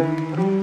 Música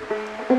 Mm-hmm.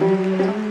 Música